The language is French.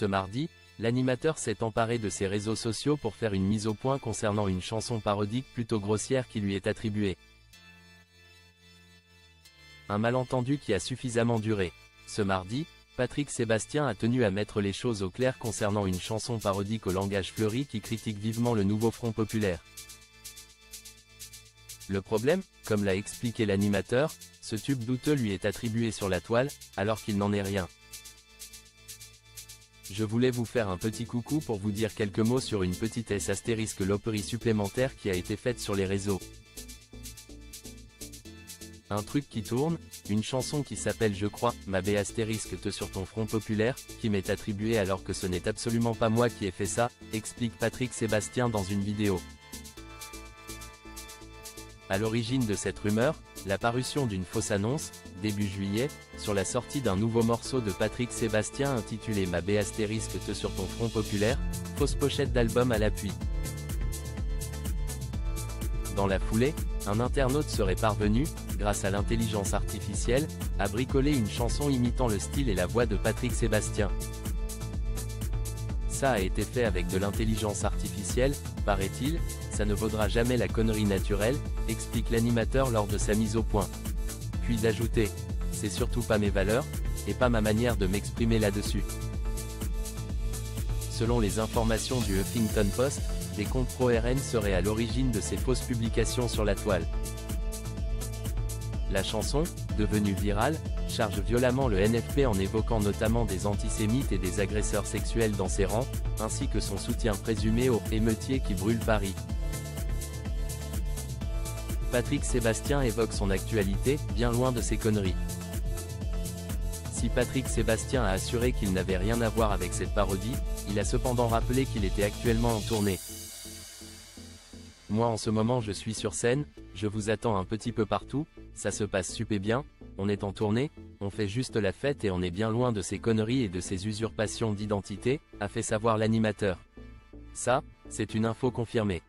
Ce mardi, l'animateur s'est emparé de ses réseaux sociaux pour faire une mise au point concernant une chanson parodique plutôt grossière qui lui est attribuée. Un malentendu qui a suffisamment duré. Ce mardi, Patrick Sébastien a tenu à mettre les choses au clair concernant une chanson parodique au langage fleuri qui critique vivement le nouveau Front Populaire. Le problème, comme l'a expliqué l'animateur, ce tube douteux lui est attribué sur la toile, alors qu'il n'en est rien. Je voulais vous faire un petit coucou pour vous dire quelques mots sur une petite S astérisque loperie supplémentaire qui a été faite sur les réseaux. Un truc qui tourne, une chanson qui s'appelle Je crois, ma B astérisque te sur ton front populaire, qui m'est attribuée alors que ce n'est absolument pas moi qui ai fait ça, explique Patrick Sébastien dans une vidéo. À l'origine de cette rumeur, la parution d'une fausse annonce, début juillet, sur la sortie d'un nouveau morceau de Patrick Sébastien intitulé Ma B te sur ton front populaire, fausse pochette d'album à l'appui. Dans la foulée, un internaute serait parvenu, grâce à l'intelligence artificielle, à bricoler une chanson imitant le style et la voix de Patrick Sébastien. Ça a été fait avec de l'intelligence artificielle, paraît-il, ça ne vaudra jamais la connerie naturelle, explique l'animateur lors de sa mise au point. Puis d'ajouter, c'est surtout pas mes valeurs, et pas ma manière de m'exprimer là-dessus. Selon les informations du Huffington Post, des comptes pro-RN seraient à l'origine de ces fausses publications sur la toile. La chanson, devenue virale, charge violemment le NFP en évoquant notamment des antisémites et des agresseurs sexuels dans ses rangs, ainsi que son soutien présumé aux émeutiers qui brûlent Paris. Patrick Sébastien évoque son actualité, bien loin de ses conneries. Si Patrick Sébastien a assuré qu'il n'avait rien à voir avec cette parodie, il a cependant rappelé qu'il était actuellement en tournée. Moi en ce moment je suis sur scène, je vous attends un petit peu partout, ça se passe super bien, on est en tournée, on fait juste la fête et on est bien loin de ces conneries et de ces usurpations d'identité, a fait savoir l'animateur. Ça, c'est une info confirmée.